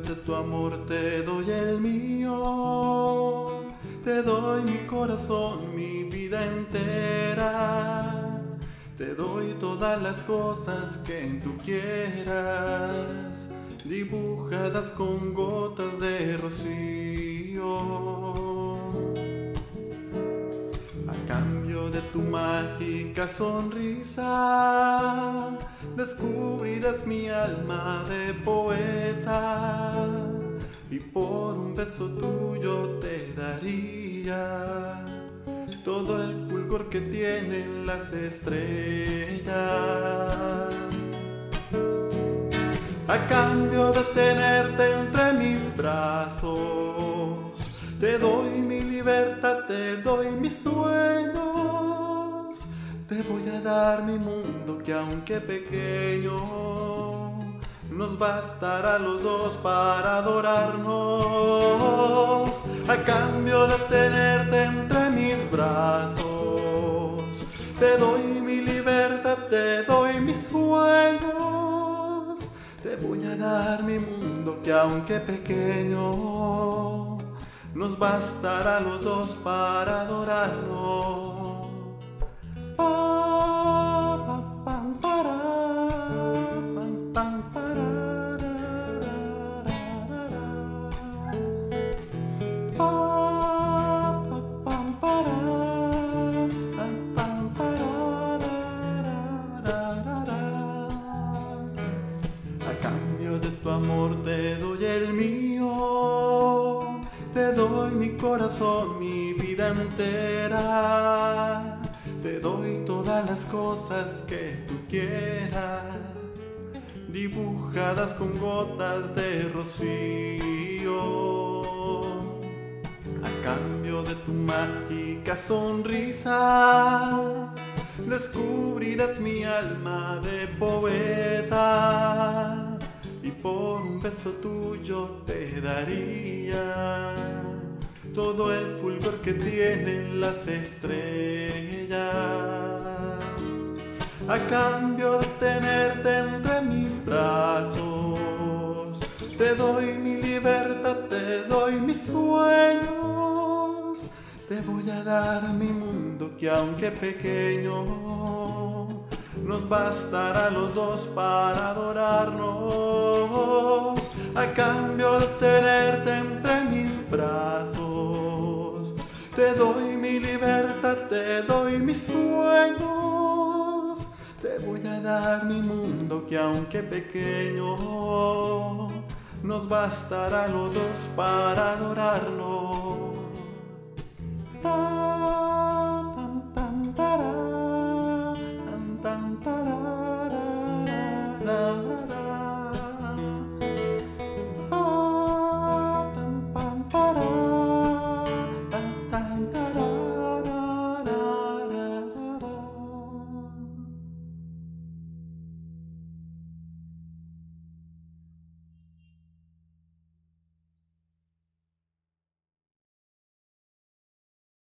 tu amor te doy el mío, te doy mi corazón, mi vida entera, te doy todas las cosas que tú quieras, dibujadas con gotas de rocío. De tu mágica sonrisa, descubrirás mi alma de poeta y por un beso tuyo te daría todo el fulgor que tienen las estrellas. A cambio de tenerte entre mis brazos, te doy mi libertad, te doy mis sueños. Te voy a dar mi mundo que aunque pequeño, nos bastará los dos para adorarnos. A cambio de tenerte entre mis brazos, te doy mi libertad, te doy mis sueños. Te voy a dar mi mundo que aunque pequeño, nos bastará los dos para adorarnos. Te doy el mío, te doy mi corazón, mi vida entera, te doy todas las cosas que tú quieras, dibujadas con gotas de rocío. A cambio de tu mágica sonrisa, descubrirás mi alma de poeta beso tuyo te daría todo el fulgor que tienen las estrellas. A cambio de tenerte entre mis brazos, te doy mi libertad, te doy mis sueños. Te voy a dar mi mundo que aunque pequeño, nos bastará los dos para adorarnos. Cambio de tenerte entre mis brazos, te doy mi libertad, te doy mis sueños. Te voy a dar mi mundo que aunque pequeño, nos bastará los dos para adorarnos.